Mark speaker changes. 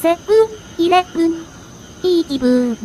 Speaker 1: セブンイレブン、いい気分。